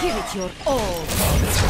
Give it your all.